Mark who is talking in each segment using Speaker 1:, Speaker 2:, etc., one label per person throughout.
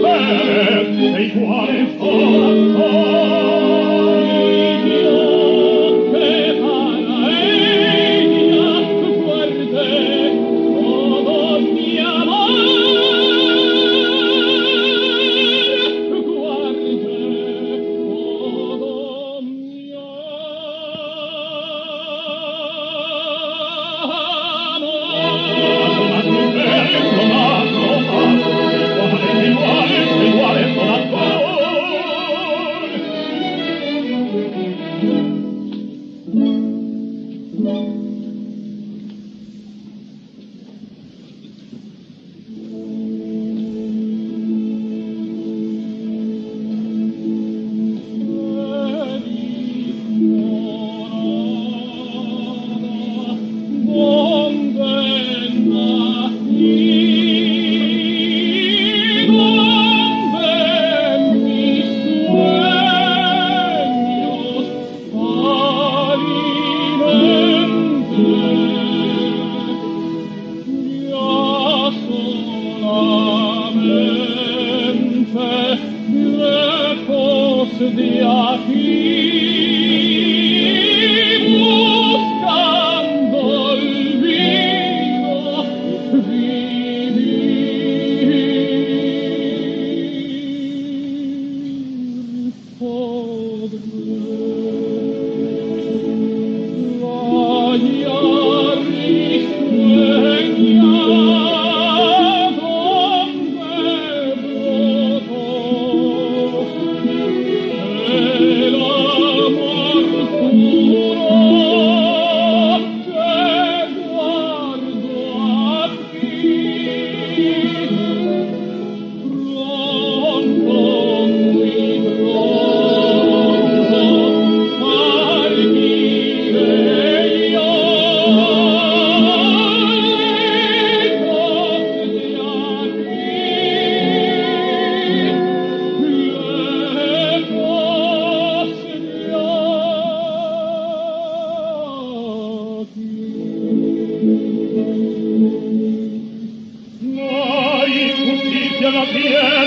Speaker 1: bene e il cuore
Speaker 2: fuoco De aquí
Speaker 1: la tierra,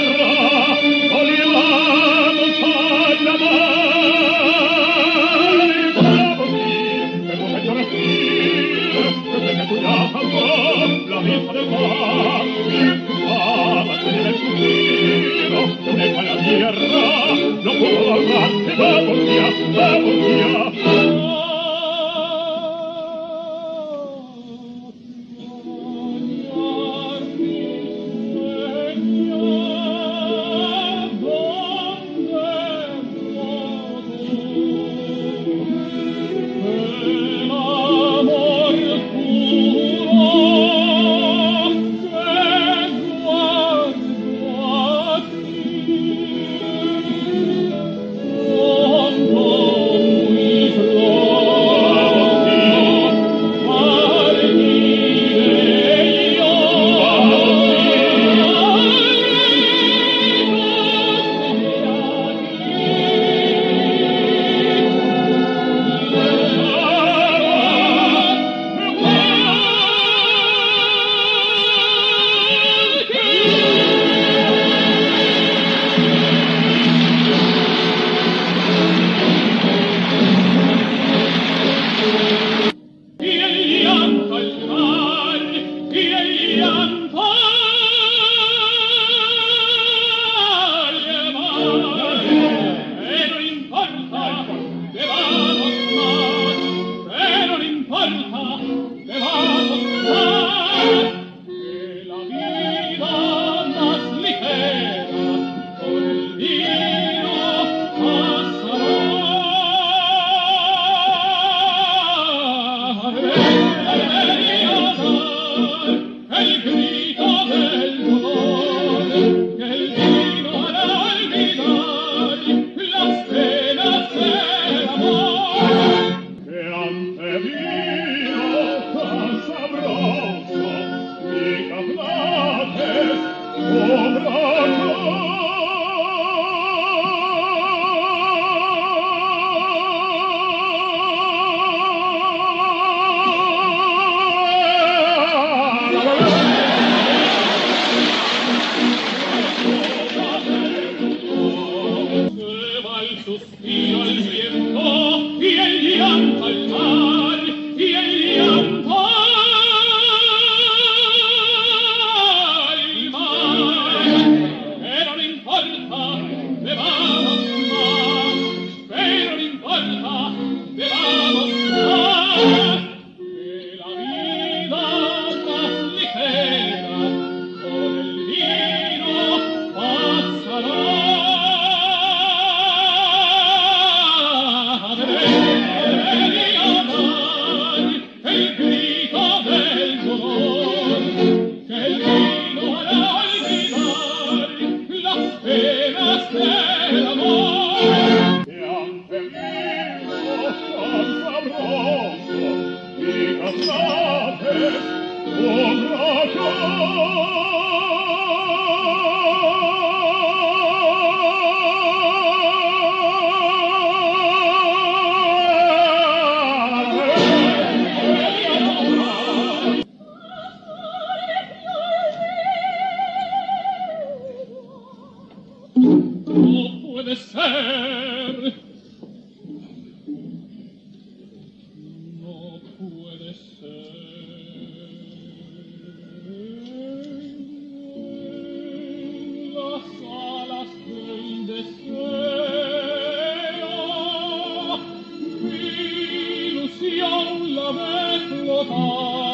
Speaker 2: come tuo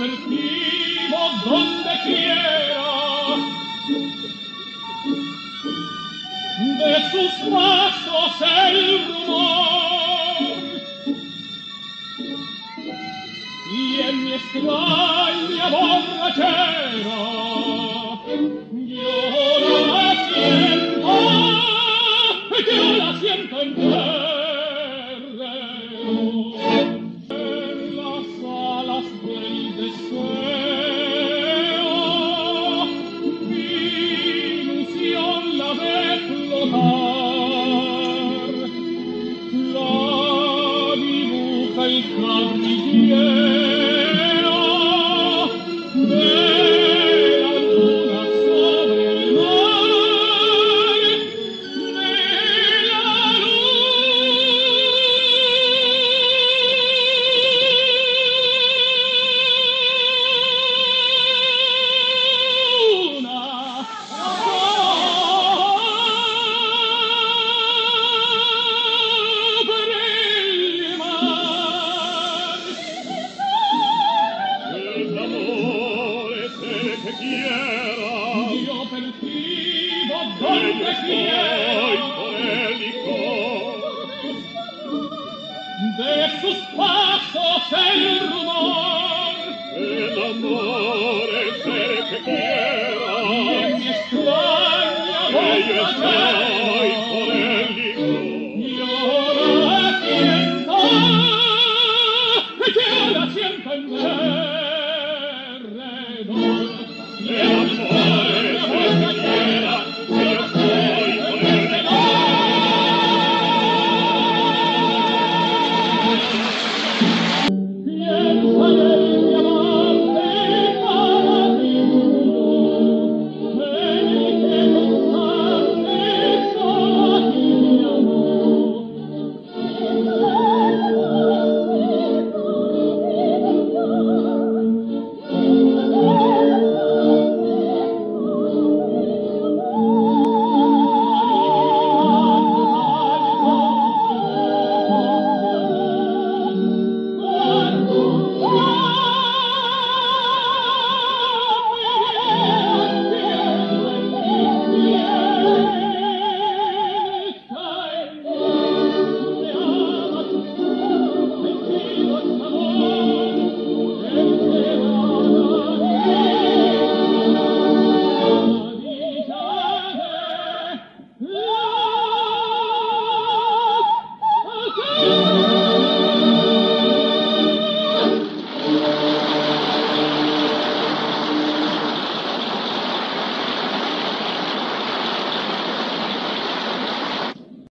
Speaker 2: quel primo donde quiera de sus pasos el rumor. Y en mi extraña borrachera y